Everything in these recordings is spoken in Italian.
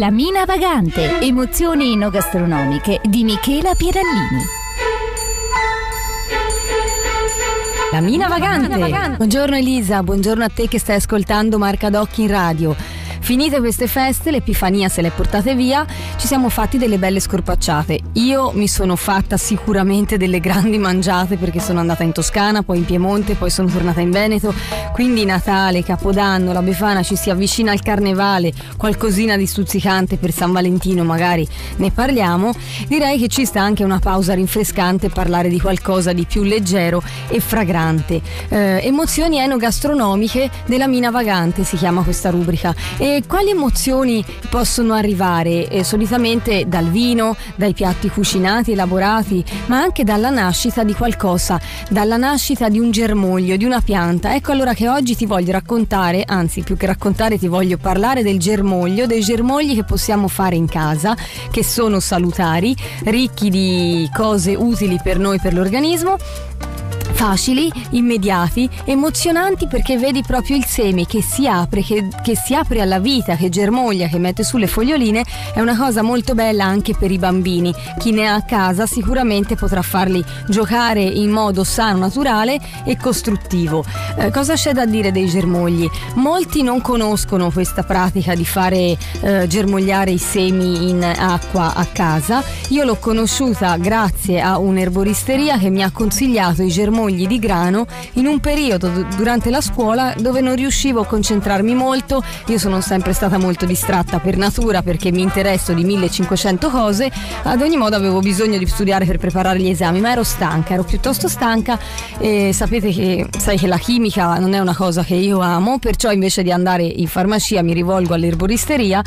La Mina Vagante. Emozioni enogastronomiche di Michela Pierallini. La Mina Vagante. Buongiorno Elisa, buongiorno a te che stai ascoltando Marca d'Occhi in radio. Finite queste feste, l'Epifania se l'è portate via, ci siamo fatti delle belle scorpacciate. Io mi sono fatta sicuramente delle grandi mangiate perché sono andata in Toscana, poi in Piemonte, poi sono tornata in Veneto. Quindi Natale, Capodanno, la Befana ci si avvicina al carnevale, qualcosina di stuzzicante per San Valentino magari ne parliamo. Direi che ci sta anche una pausa rinfrescante parlare di qualcosa di più leggero e fragrante. Eh, emozioni enogastronomiche della mina vagante si chiama questa rubrica. E quali emozioni possono arrivare? Eh, solitamente dal vino, dai piatti cucinati, elaborati, ma anche dalla nascita di qualcosa, dalla nascita di un germoglio, di una pianta. Ecco allora che oggi ti voglio raccontare, anzi più che raccontare ti voglio parlare del germoglio, dei germogli che possiamo fare in casa, che sono salutari, ricchi di cose utili per noi, per l'organismo facili, immediati, emozionanti perché vedi proprio il seme che si apre, che, che, si apre alla vita, che germoglia, che mette sulle foglioline, è una cosa molto bella anche per i bambini. Chi ne ha a casa sicuramente potrà farli giocare in modo sano, naturale e costruttivo. Eh, cosa c'è da dire dei germogli? Molti non conoscono questa pratica di fare eh, germogliare i semi in acqua a casa. Io l'ho conosciuta grazie a un'erboristeria che mi ha consigliato i germogli mogli di grano in un periodo durante la scuola dove non riuscivo a concentrarmi molto, io sono sempre stata molto distratta per natura perché mi interesso di 1500 cose, ad ogni modo avevo bisogno di studiare per preparare gli esami, ma ero stanca, ero piuttosto stanca. E sapete che sai che la chimica non è una cosa che io amo, perciò invece di andare in farmacia mi rivolgo all'erboristeria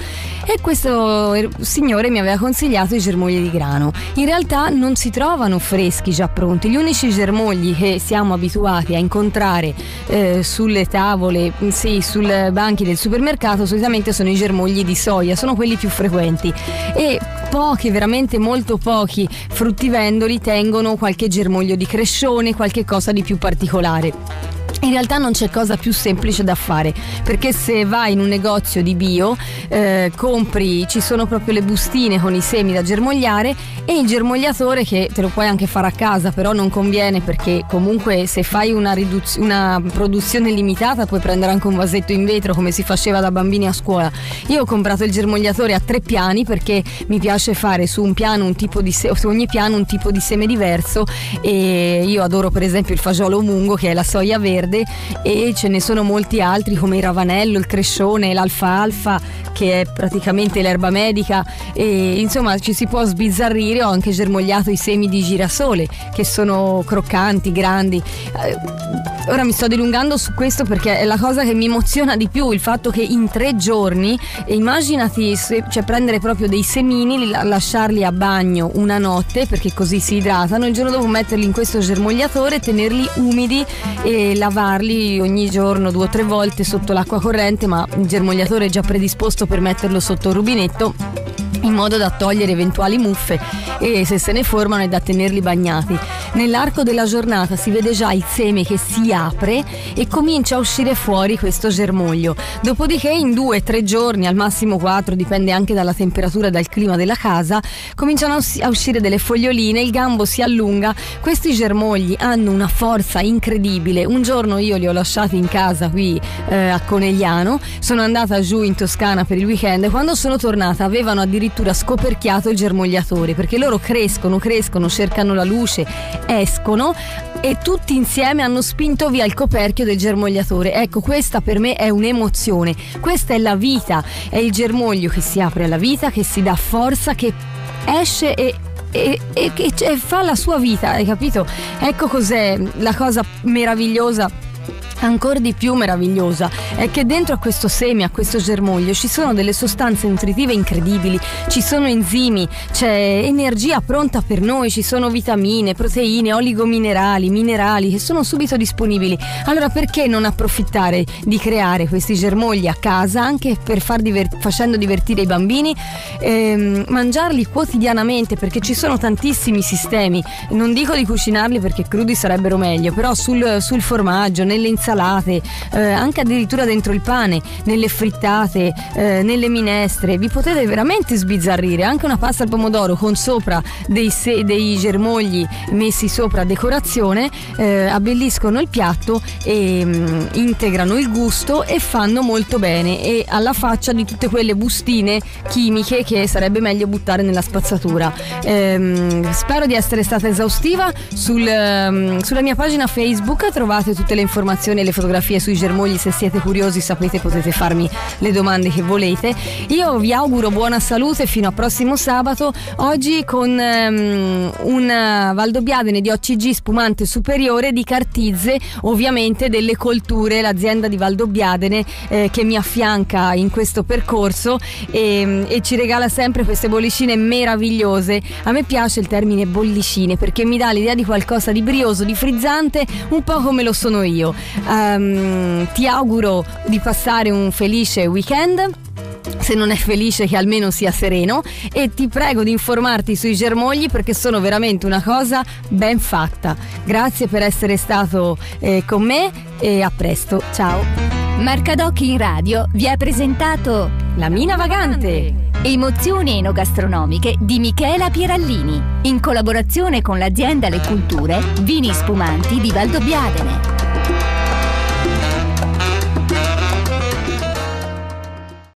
e questo er-, signore mi aveva consigliato i germogli di grano. In realtà non si trovano freschi già pronti, gli unici germogli che siamo abituati a incontrare eh, sulle tavole, sì, sui banchi del supermercato, solitamente sono i germogli di soia, sono quelli più frequenti e pochi, veramente molto pochi fruttivendoli tengono qualche germoglio di crescione, qualche cosa di più particolare. In realtà non c'è cosa più semplice da fare perché se vai in un negozio di bio eh, compri, ci sono proprio le bustine con i semi da germogliare e il germogliatore che te lo puoi anche fare a casa però non conviene perché comunque se fai una, riduz- una produzione limitata puoi prendere anche un vasetto in vetro come si faceva da bambini a scuola. Io ho comprato il germogliatore a tre piani perché mi piace fare su un piano un tipo di se- su ogni piano un tipo di seme diverso e io adoro per esempio il fagiolo mungo che è la soia verde verde e ce ne sono molti altri come il ravanello, il crescione, l'alfalfa che è praticamente l'erba medica. E insomma ci si può sbizzarrire ho anche germogliato i semi di girasole che sono croccanti, grandi. Eh, ora mi sto dilungando su questo perché è la cosa che mi emoziona di più il fatto che in tre giorni immaginati se, cioè prendere proprio dei semini lasciarli a bagno una notte perché così si idratano il giorno dopo metterli in questo germogliatore tenerli umidi e lavarli lavarli ogni giorno due o tre volte sotto l'acqua corrente, ma il germogliatore è già predisposto per metterlo sotto il rubinetto in modo da togliere eventuali muffe e se se ne formano è da tenerli bagnati. Nell'arco della giornata si vede già il seme che si apre e comincia a uscire fuori questo germoglio. Dopodiché in due tre giorni, al massimo quattro, dipende anche dalla temperatura e dal clima della casa, cominciano a uscire delle foglioline, il gambo si allunga, questi germogli hanno una forza incredibile. Un giorno io li ho lasciati in casa qui eh, a Conegliano, sono andata giù in Toscana per il weekend e quando sono tornata avevano addirittura scoperchiato il germogliatore perché loro crescono, crescono, cercano la luce, escono e tutti insieme hanno spinto via il coperchio del germogliatore. Ecco, questa per me è un'emozione, questa è la vita, è il germoglio che si apre alla vita, che si dà forza, che esce e e, e, e, fa la sua vita, hai capito? Ecco cos'è la cosa meravigliosa ancora di più meravigliosa è che dentro a questo seme, a questo germoglio, ci sono delle sostanze nutritive incredibili, ci sono enzimi, c'è energia pronta per noi, ci sono vitamine, proteine, oligominerali, minerali che sono subito disponibili. Allora perché non approfittare di creare questi germogli a casa anche divert- facendo divertire i bambini, ehm, mangiarli quotidianamente perché ci sono tantissimi sistemi, non dico di cucinarli perché crudi sarebbero meglio, però sul, sul formaggio, nelle insalate, salate, eh, anche addirittura dentro il pane, nelle frittate, eh, nelle minestre. Vi potete veramente sbizzarrire. Anche una pasta al pomodoro con sopra dei, se- dei germogli messi sopra a decorazione eh, abbelliscono il piatto e mh, mm, integrano il gusto e fanno molto bene. E alla faccia di tutte quelle bustine chimiche che sarebbe meglio buttare nella spazzatura. Ehm, spero di essere stata esaustiva. Sul, um, sulla mia pagina Facebook trovate tutte le informazioni e le fotografie sui germogli. Se siete curiosi sapete potete farmi le domande che volete. Io vi auguro buona salute fino a prossimo sabato. Oggi con um, un Valdobbiadene di OCG spumante superiore di Cartizze, ovviamente delle colture, l'azienda di Valdobbiadene eh, che mi affianca in questo percorso e, e ci regala sempre queste bollicine meravigliose. A me piace il termine bollicine perché mi dà l'idea di qualcosa di brioso, di frizzante, un po' come lo sono io. Um, ti auguro di passare un felice weekend se non è felice che almeno sia sereno e ti prego di informarti sui germogli perché sono veramente una cosa ben fatta. Grazie per essere stato eh, con me e a presto, ciao. Marcadocchi in radio vi ha presentato La Mina Vagante. Emozioni enogastronomiche di Michela Pierallini, in collaborazione con l'azienda Le Culture Vini Spumanti di Valdobbiadene.